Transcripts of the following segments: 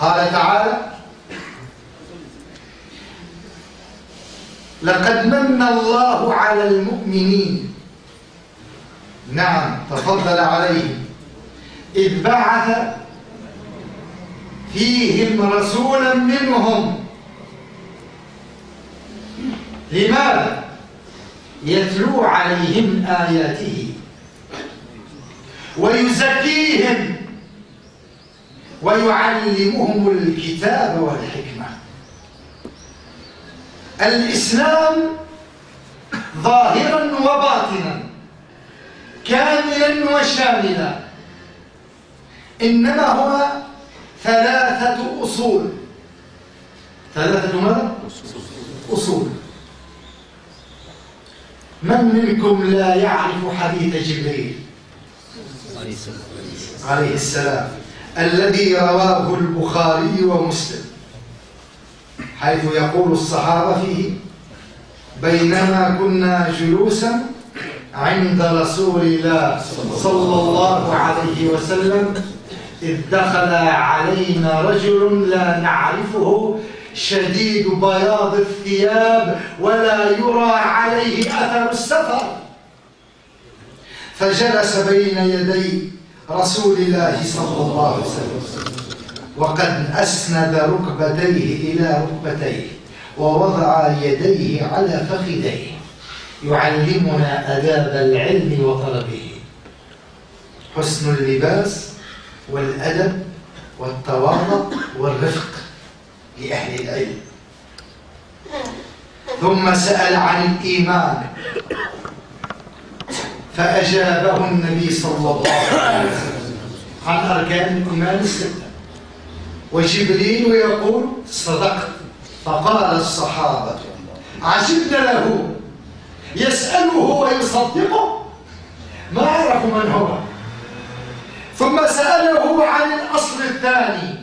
قال تعالى لقد من الله على المؤمنين. نعم تفضل عليهم. إذ بعث فيهم رسولا منهم. لماذا؟ يتلو عليهم آياته. ويزكيهم. ويعلمهم الكتاب والحكمة. الإسلام ظاهرا وباطنا كاملا وشاملا إنما هو ثلاثة أصول. ثلاثة ماذا؟ أصول. من منكم لا يعرف حديث جبريل؟ عليه السلام. الذي رواه البخاري ومسلم حيث يقول الصحابة فيه بينما كنا جلوسا عند رسول الله صلى الله عليه وسلم إذ دخل علينا رجل لا نعرفه شديد بياض الثياب ولا يرى عليه أثر السفر فجلس بين يدي رسول الله صلى الله عليه وسلم. وقد أسند ركبتيه إلى ركبتيه ووضع يديه على فخذيه. يعلمنا أداب العلم وطلبه. حسن اللباس والأدب والتواضع والرفق لأهل العلم. ثم سأل عن الإيمان. فأجابه النبي صلى الله عليه وسلم. عن أركان الإيمان الستة وجبريل يقول صدقت. فقال الصحابة عجبنا له. يسأله ويصدقه. ما عرف من هو. ثم سأله عن الأصل الثاني.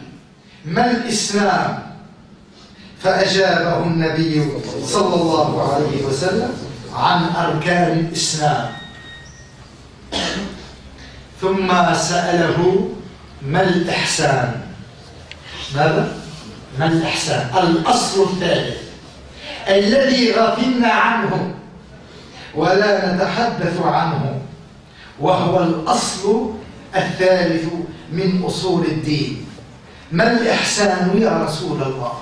ما الإسلام؟ فأجابه النبي صلى الله عليه وسلم عن أركان الإسلام. ثم سأله ما الإحسان؟ ماذا؟ ما الإحسان؟ الأصل الثالث الذي غفلنا عنه ولا نتحدث عنه وهو الأصل الثالث من أصول الدين. ما الإحسان يا رسول الله؟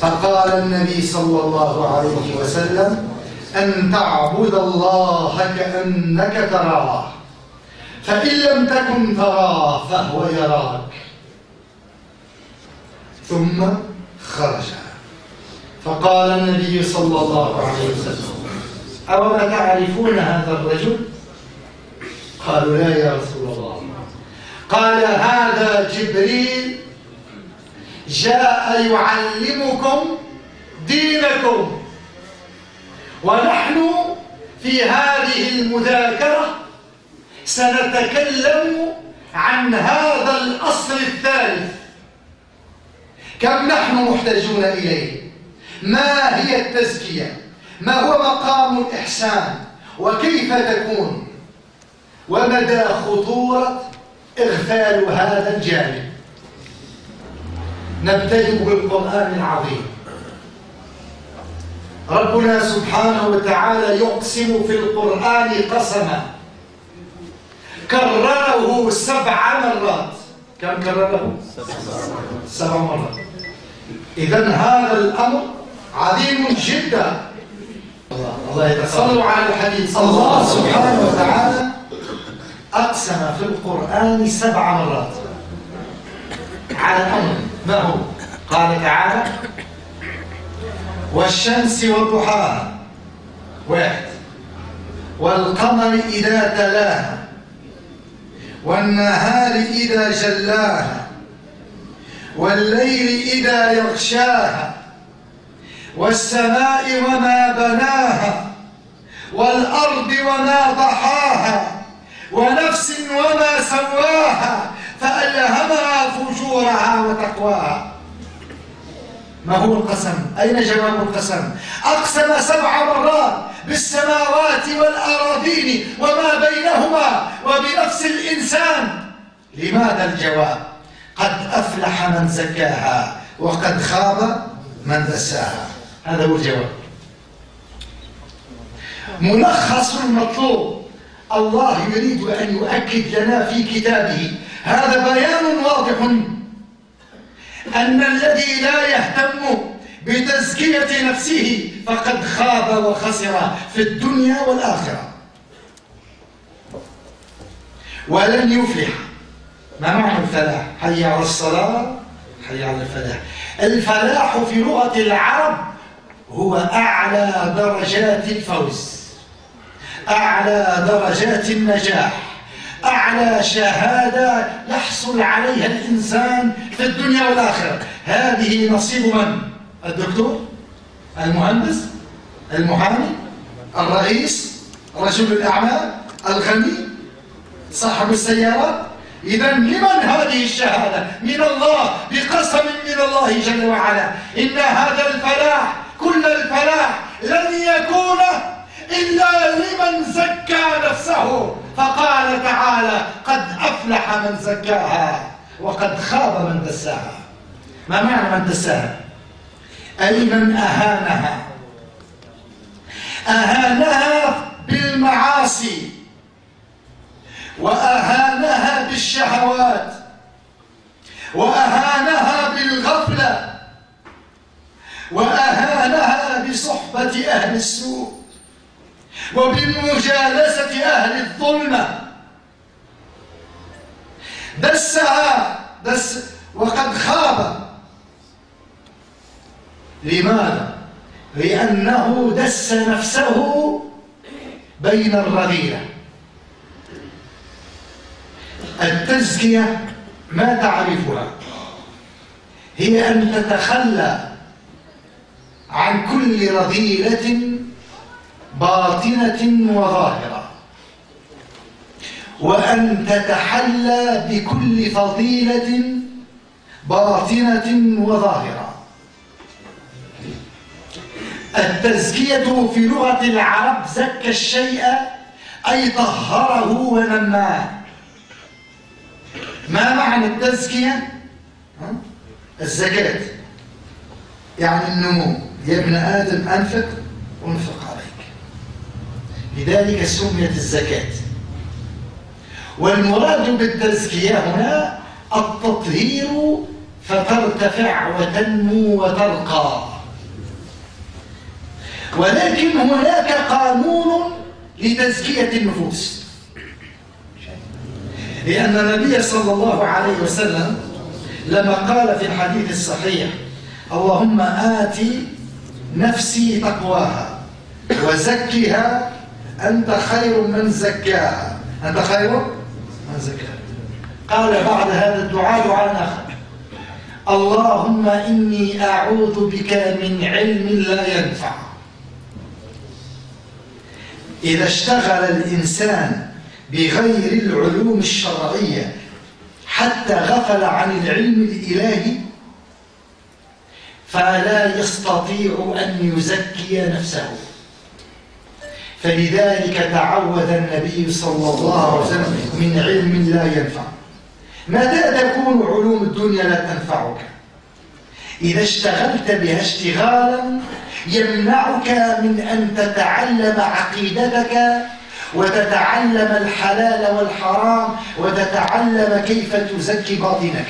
فقال النبي صلى الله عليه وسلم أن تعبد الله كأنك تراه. فإن لم تكن تراه فهو يراك. ثم خرج. فقال النبي صلى الله عليه وسلم أولا تعرفون هذا الرجل؟ قالوا لا يا رسول الله. قال هذا جبريل جاء يعلمكم دينكم. ونحن في هذه المذاكرة سنتكلم عن هذا الأصل الثالث. كم نحن محتاجون إليه؟ ما هي التزكية؟ ما هو مقام الإحسان؟ وكيف تكون؟ ومدى خطورة إغفال هذا الجانب؟ نبتدئ بالقرآن العظيم. ربنا سبحانه وتعالى يقسم في القرآن قسما. كرره سبع مرات. كم كرره؟ سبع مرات. إذا هذا الأمر عظيم جدا. الله صلوا على الحديث. الله سبحانه وتعالى أقسم في القرآن سبع مرات. على أمر ما هو؟ قال تعالى والشمس وضحاها واحد. والقمر إذا تلاها. والنهار إذا جلاها. والليل إذا يغشاها. والسماء وما بناها. والأرض وما ضحاها. ونفس وما سواها. فألهمها فجورها وتقواها. ما هو القسم؟ أين جواب القسم؟ أقسم سبع مرات بالسماوات والأراضين وما بينهما وبنفس الإنسان. لماذا الجواب؟ قد أفلح من زكاها وقد خاب من دساها. هذا هو الجواب. ملخص المطلوب الله يريد أن يؤكد لنا في كتابه. هذا بيان واضح. أن الذي لا يهتم بتزكية نفسه فقد خاب وخسر في الدنيا والآخرة. ولن يفلح. ما معنى الفلاح؟ حي على الصلاة حي على الفلاح. الفلاح في لغة العرب هو أعلى درجات الفوز. أعلى درجات النجاح. أعلى شهادة يحصل عليها الإنسان في الدنيا والآخرة. هذه نصيب من؟ الدكتور؟ المهندس؟ المحامي؟ الرئيس؟ رجل الأعمال الغني؟ صاحب السيارات إذا لمن هذه الشهادة؟ من الله بقسم من الله جل وعلا. إن هذا الفلاح كل الفلاح لن يكون إلا لمن زكى نفسه فقال تعالى قد أفلح من زكاها وقد خاب من دساها. ما معنى من دساها؟ أي من أهانها. أهانها بالمعاصي وأهانها بالشهوات وأهانها بالغفلة وأهانها بصحبة أهل السوء. وبمجالسة أهل الظلمة دسها دس وقد خاب. لماذا؟ لأنه دس نفسه بين الرذيلة. التزكية ما تعرفها. هي أن تتخلى عن كل رذيلة باطنة وظاهرة. وأن تتحلى بكل فضيلة باطنة وظاهرة. التزكية في لغة العرب زكى الشيء أي طهره ونماه. ما معنى التزكية؟ الزكاة. يعني النمو. يا ابن آدم أنفق عليك لذلك سميت الزكاة. والمراد بالتزكية هنا التطهير فترتفع وتنمو وترقى. ولكن هناك قانون لتزكية النفوس. لأن النبي صلى الله عليه وسلم لما قال في الحديث الصحيح اللهم آت نفسي تقواها وزكها أنت خير من زكاها. أنت خير من زكاها. قال بعد هذا الدعاء دعاء آخر. اللهم إني أعوذ بك من علم لا ينفع. إذا اشتغل الإنسان بغير العلوم الشرعية حتى غفل عن العلم الإلهي فلا يستطيع أن يزكي نفسه. فلذلك تعوذ النبي صلى الله عليه وسلم من علم لا ينفع. متى تكون علوم الدنيا لا تنفعك؟ إذا اشتغلت بها اشتغالا يمنعك من أن تتعلم عقيدتك وتتعلم الحلال والحرام وتتعلم كيف تزكي باطنك.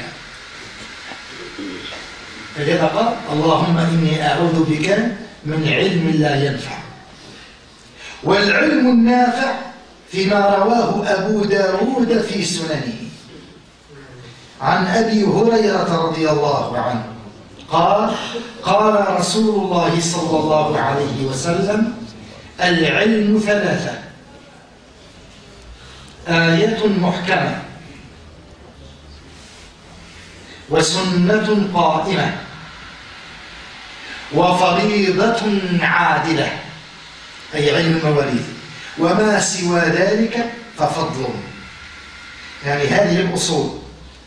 فلذا قال اللهم إني أعوذ بك من علم لا ينفع. والعلم النافع فيما رواه أبو داود في سننه. عن أبي هريرة رضي الله عنه قال قال رسول الله صلى الله عليه وسلم العلم ثلاثة. آية محكمة وسنة قائمة وفريضة عادلة. أي علم المواريث وما سوى ذلك ففضل. يعني هذه الأصول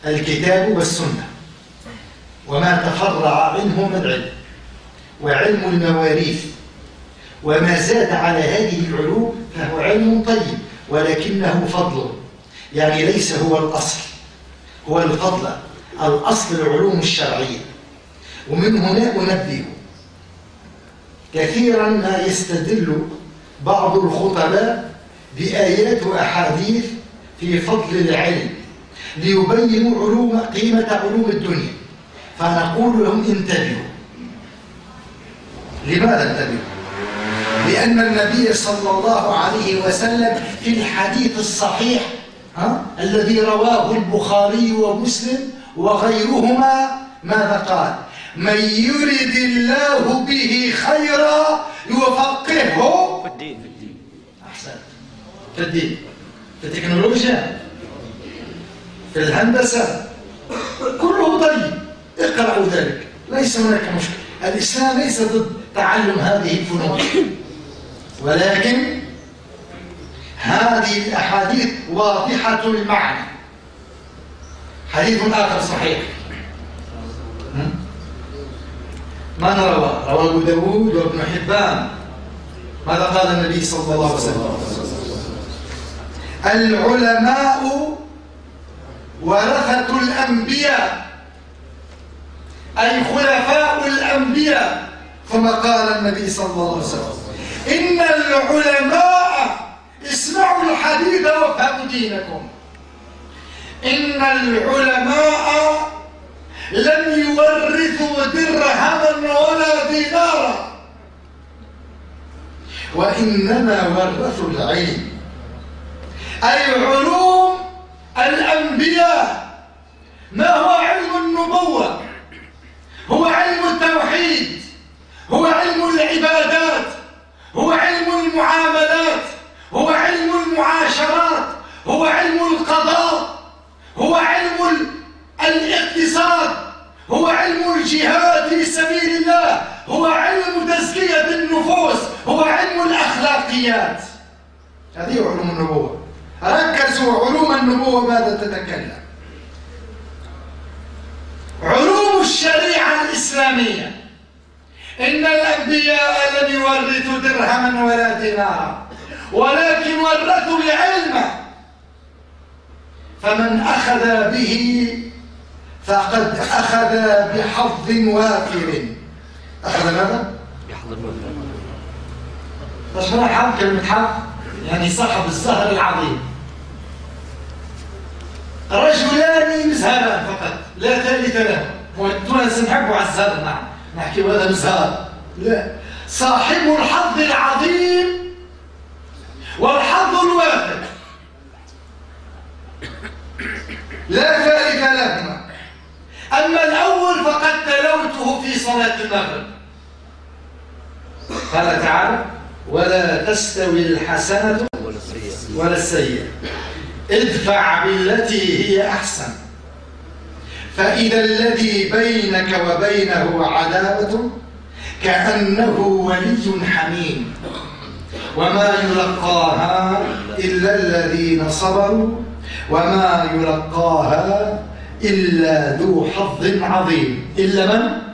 الكتاب والسنة. وما تفرع منه من العلم وعلم المواريث. وما زاد على هذه العلوم فهو علم طيب ولكنه فضل. يعني ليس هو الأصل. هو الفضل. الأصل العلوم الشرعية. ومن هنا أنبه. كثيرا ما يستدل بعض الخطباء بآيات وأحاديث في فضل العلم ليبينوا علوم قيمة علوم الدنيا. فنقول لهم انتبهوا. لماذا انتبهوا؟ لأن النبي صلى الله عليه وسلم في الحديث الصحيح ها الذي رواه البخاري ومسلم وغيرهما ماذا قال؟ من يرد الله به خيرا يفقهه في الدين. في الدين. أحسن. في الدين. في التكنولوجيا. في الهندسة. كله طيب. اقرأوا ذلك. ليس هناك مشكلة. الإسلام ليس ضد تعلم هذه الفنون. ولكن هذه الأحاديث واضحة المعنى. حديث آخر صحيح. من روى؟ روى أبو داود وابن حبان. ماذا قال النبي صلى الله عليه وسلم؟ العلماء ورثة الأنبياء أي خلفاء الأنبياء ثم قال النبي صلى الله عليه وسلم. إن العلماء اسمعوا الحديث وافهموا دينكم. إن العلماء لم يورثوا درهما ولا دينارا. وإنما ورثوا العلم. أي علوم الأنبياء. ما هو علم النبوة؟ هو علم التوحيد. هو علم العبادات. هو علم المعاملات هو علم المعاشرات هو علم القضاء هو علم الاقتصاد هو علم الجهاد في سبيل الله هو علم تزكية النفوس هو علم الأخلاقيات. هذه علوم النبوة. ركزوا علوم النبوة ماذا تتكلم؟ علوم الشريعة الإسلامية. إن الأنبياء لم يورثوا درهما ولا دينارا ولكن ورثوا العلم. فمن أخذ به فقد أخذ بحظ وافر أخذ ماذا؟ الموتى إيش معنى حظ كلمة حظ؟ يعني صاحب الزهر العظيم. رجلان مزهران فقط لا ثالث له. والتونس نحبوا على الزهر نعم نحكي هذا مزهر. لا. صاحب الحظ العظيم والحظ الوافر لا أما الأول فقد تلوته في صلاة المغرب. قال تعالى ولا تستوي الحسنة ولا السيئة. ادفع بالتي هي أحسن. فإذا الذي بينك وبينه عداوة كأنه ولي حميم. وما يلقاها إلا الذين صبروا وما يلقاها إلا ذو حظ عظيم إلا من؟